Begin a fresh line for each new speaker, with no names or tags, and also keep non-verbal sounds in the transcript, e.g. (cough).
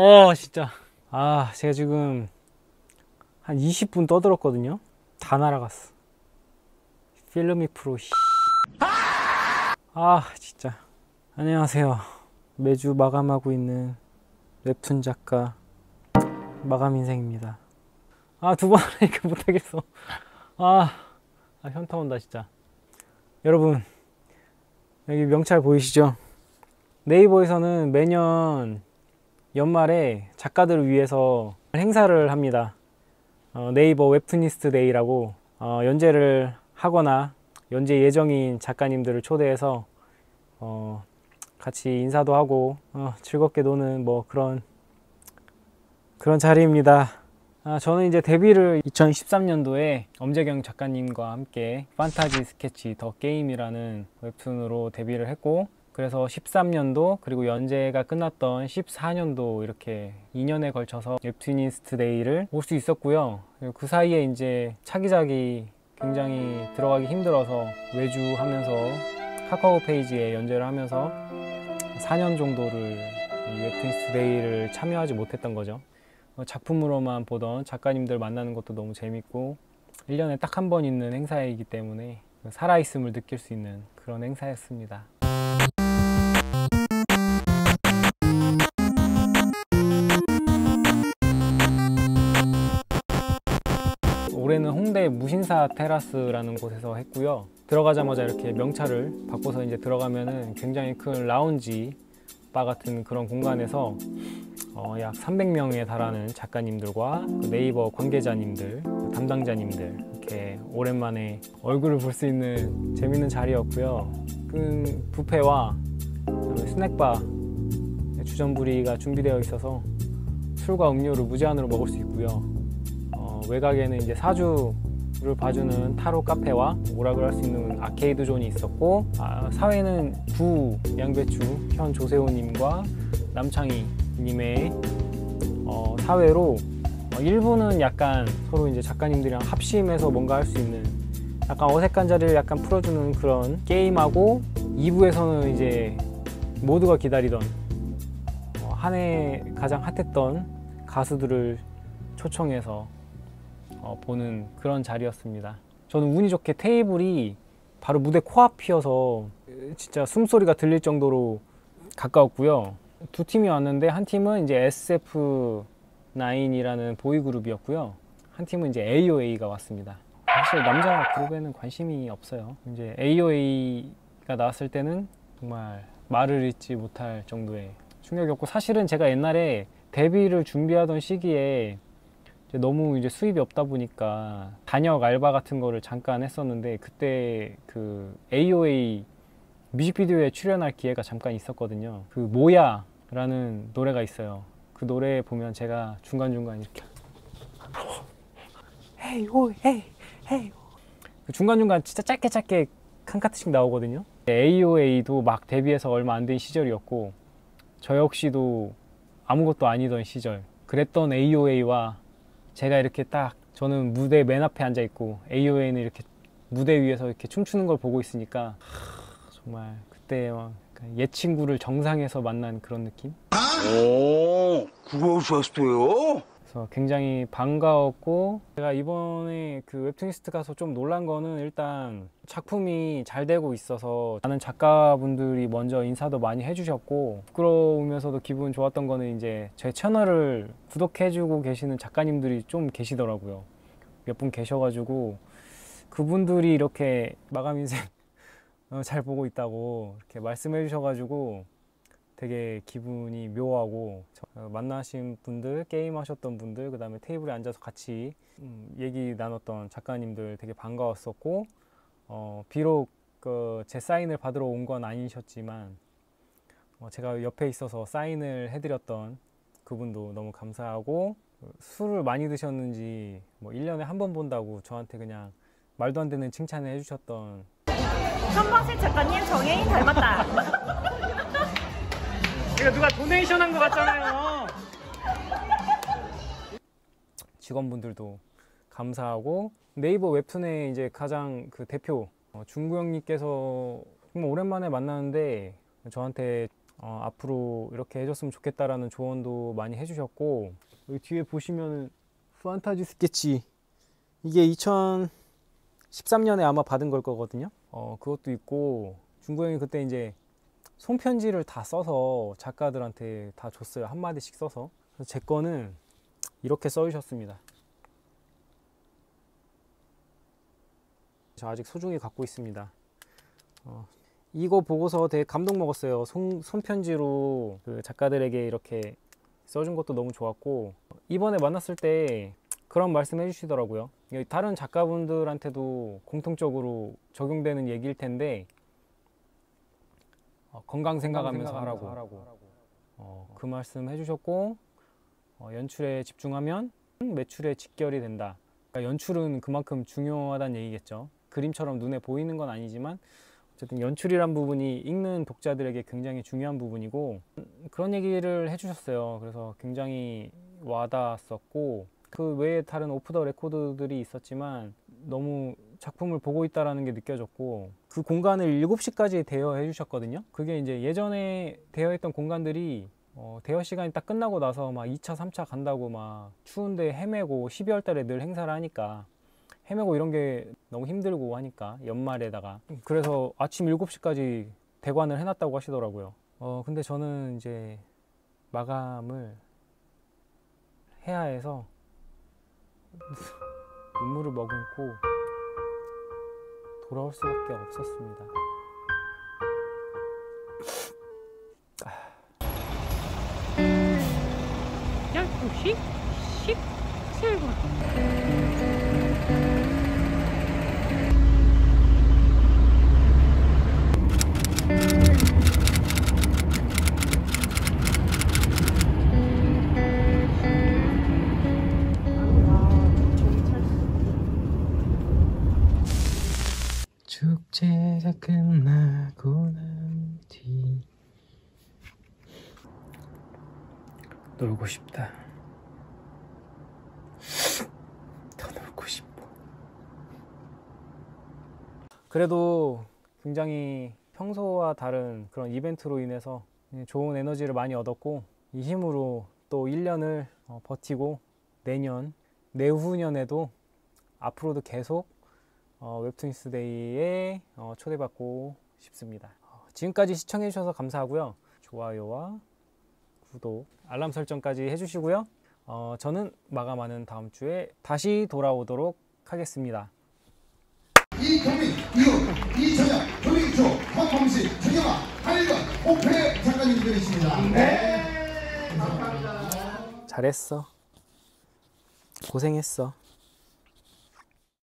어 진짜. 아 제가 지금 한 20분 떠들었거든요. 다 날아갔어. 필름이 프로 씨. 아 진짜. 안녕하세요. 매주 마감하고 있는 웹툰 작가 마감 인생입니다. 아 두 번 하니까 못하겠어. 아, 아 현타 온다 진짜. 여러분 여기 명찰 보이시죠? 네이버에서는 매년 연말에 작가들을 위해서 행사를 합니다. 어, 네이버 웹투니스트 데이라고 어, 연재를 하거나 연재 예정인 작가님들을 초대해서 어, 같이 인사도 하고 어, 즐겁게 노는 뭐 그런 그런 자리입니다. 아, 저는 이제 데뷔를 2013년도에 엄재경 작가님과 함께 판타지 스케치 더 게임이라는 웹툰으로 데뷔를 했고 그래서 13년도 그리고 연재가 끝났던 14년도 이렇게 2년에 걸쳐서 웹투니스트 데이를 올 수 있었고요. 그 사이에 이제 차기작이 굉장히 들어가기 힘들어서 외주하면서 카카오 페이지에 연재를 하면서 4년 정도를 웹투니스트 데이를 참여하지 못했던 거죠. 작품으로만 보던 작가님들 만나는 것도 너무 재밌고 1년에 딱 한 번 있는 행사이기 때문에 살아있음을 느낄 수 있는 그런 행사였습니다. 올해는 홍대 무신사 테라스라는 곳에서 했고요. 들어가자마자 이렇게 명찰을 받고서 이제 들어가면은 굉장히 큰 라운지 바 같은 그런 공간에서 어, 약 300명에 달하는 작가님들과 그 네이버 관계자님들, 담당자님들 이렇게 오랜만에 얼굴을 볼 수 있는 재밌는 자리였고요. 그 뷔페와 스낵바 주전부리가 준비되어 있어서 술과 음료를 무제한으로 먹을 수 있고요. 외곽에는 이제 사주를 봐주는 타로 카페와 오락을 할 수 있는 아케이드 존이 있었고 아, 사회는 구 양배추 현 조세호님과 남창희님의 어, 사회로 어, 일부는 약간 서로 이제 작가님들이랑 합심해서 뭔가 할 수 있는 약간 어색한 자리를 약간 풀어주는 그런 게임하고 2부에서는 이제 모두가 기다리던 어, 한해 가장 핫했던 가수들을 초청해서 어, 보는 그런 자리였습니다. 저는 운이 좋게 테이블이 바로 무대 코앞이어서 진짜 숨소리가 들릴 정도로 가까웠고요. 두 팀이 왔는데 한 팀은 이제 SF9이라는 보이그룹이었고요. 한 팀은 이제 AOA가 왔습니다. 사실 남자 그룹에는 관심이 없어요. 이제 AOA가 나왔을 때는 정말 말을 잇지 못할 정도의 충격이었고 사실은 제가 옛날에 데뷔를 준비하던 시기에 이제 너무 이제 수입이 없다 보니까 단역 알바 같은 거를 잠깐 했었는데 그때 그 AOA 뮤직비디오에 출연할 기회가 잠깐 있었거든요. 그 모야라는 노래가 있어요. 그 노래 보면 제가 중간중간 이렇게 헤이 오 헤이 헤이 그 중간중간 진짜 짧게 짧게 한 카트씩 나오거든요. AOA도 막 데뷔해서 얼마 안 된 시절이었고 저 역시도 아무것도 아니던 시절 그랬던 AOA와 제가 이렇게 딱 저는 무대 맨 앞에 앉아 있고 AOA는 이렇게 무대 위에서 이렇게 춤추는 걸 보고 있으니까 하, 정말 그때 옛 친구를 정상에서 만난 그런 느낌?
오, 그러셨어요?
그래서 굉장히 반가웠고 제가 이번에 그 웹툰니스트 가서 좀 놀란 거는 일단 작품이 잘 되고 있어서 많은 작가분들이 먼저 인사도 많이 해주셨고 부끄러우면서도 기분 좋았던 거는 이제 제 채널을 구독해주고 계시는 작가님들이 좀 계시더라고요. 몇 분 계셔가지고 그분들이 이렇게 마감 인생 (laughs) 어, 잘 보고 있다고 이렇게 말씀해 주셔가지고 되게 기분이 묘하고 어, 만나신 분들 게임 하셨던 분들 그 다음에 테이블에 앉아서 같이 음, 얘기 나눴던 작가님들 되게 반가웠었고 어, 비록 그 제 사인을 받으러 온 건 아니셨지만 어, 제가 옆에 있어서 사인을 해드렸던 그분도 너무 감사하고 그 술을 많이 드셨는지 뭐 1년에 한 번 본다고 저한테 그냥 말도 안 되는 칭찬을 해주셨던
선방식 작가님 정혜인 닮았다
이거 누가 도네이션 한것 같잖아요. 직원분들도 감사하고 네이버 웹툰의 이제 가장 그 대표 어, 중구 형님께서 정말 오랜만에 만나는데 저한테 어, 앞으로 이렇게 해줬으면 좋겠다라는 조언도 많이 해주셨고 여기 뒤에 보시면은 판타지 스케치 이게 2013년에 아마 받은 걸 거거든요. 어, 그것도 있고 중구 형이 그때 이제 손편지를 다 써서 작가들한테 다 줬어요. 한 마디씩 써서. 제 거는 이렇게 써주셨습니다. 저 아직 소중히 갖고 있습니다. 어, 이거 보고서 되게 감동 먹었어요. 손, 손편지로 그 작가들에게 이렇게 써준 것도 너무 좋았고 이번에 만났을 때 그런 말씀 해주시더라고요. 다른 작가분들한테도 공통적으로 적용되는 얘기일 텐데 어, 건강 생각하면서 하라고. 어, 그 말씀 해주셨고 어, 연출에 집중하면 매출에 직결이 된다. 그러니까 연출은 그만큼 중요하다는 얘기겠죠. 그림처럼 눈에 보이는 건 아니지만 어쨌든 연출이란 부분이 읽는 독자들에게 굉장히 중요한 부분이고 그런 얘기를 해주셨어요. 그래서 굉장히 와닿았었고 그 외에 다른 오프 더 레코드들이 있었지만 너무 작품을 보고 있다라는 게 느껴졌고 그 공간을 7시까지 대여해 주셨거든요. 그게 이제 예전에 대여했던 공간들이 어, 대여 시간이 딱 끝나고 나서 막 2차, 3차 간다고 막 추운데 헤매고 12월 달에 늘 행사를 하니까 헤매고 이런 게 너무 힘들고 하니까 연말에다가 그래서 아침 7시까지 대관을 해놨다고 하시더라고요. 어, 근데 저는 이제 마감을 해야 해서 눈물을 머금고 돌아올 수밖에 없었습니다.
12시 17분.
놀고 싶다. 더 놀고 싶어. 그래도 굉장히 평소와 다른 그런 이벤트로 인해서 좋은 에너지를 많이 얻었고 이 힘으로 또 1년을 어, 버티고 내년, 내후년에도 앞으로도 계속 어, 웹툰스 데이에 어, 초대받고 싶습니다. 어, 지금까지 시청해 주셔서 감사하고요. 좋아요와 구독, 알람 설정까지 해주시고요. 어, 저는 마감하는 다음 주에 다시 돌아오도록 하겠습니다.
이경민, 이훈, 이정현, 조민초, 황범식, 최경아, 한일관, 오페 작가님들이십니다. 네. 감사합니다.
잘했어. 고생했어.